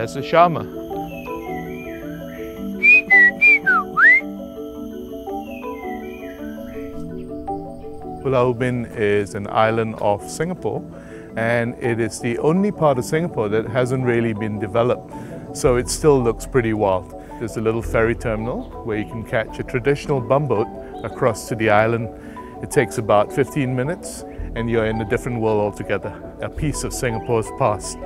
there's a Shama. Pulau Ubin is an island off Singapore and it is the only part of Singapore that hasn't really been developed. So it still looks pretty wild. There's a little ferry terminal where you can catch a traditional bumboat across to the island. It takes about 15 minutes and you're in a different world altogether, a piece of Singapore's past.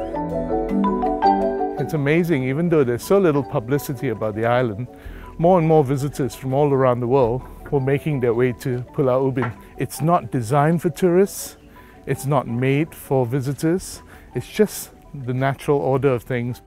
It's amazing, even though there's so little publicity about the island, more and more visitors from all around the world were making their way to Pulau Ubin. It's not designed for tourists, it's not made for visitors, it's just the natural order of things.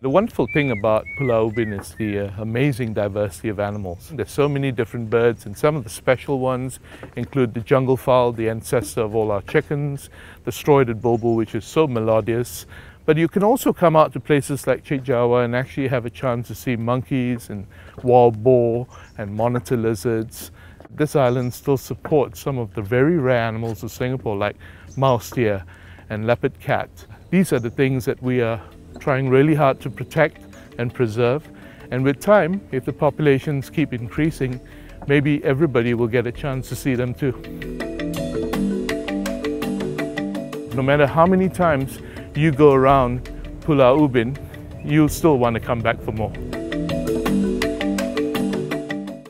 The wonderful thing about Pulau Ubin is the uh, amazing diversity of animals. There's so many different birds and some of the special ones include the jungle fowl, the ancestor of all our chickens, the striated bulbul which is so melodious. But you can also come out to places like Chek Jawa and actually have a chance to see monkeys and wild boar and monitor lizards. This island still supports some of the very rare animals of Singapore like mouse deer and leopard cat. These are the things that we are trying really hard to protect and preserve. And with time, if the populations keep increasing, maybe everybody will get a chance to see them too. No matter how many times you go around Pulau Ubin, you'll still want to come back for more.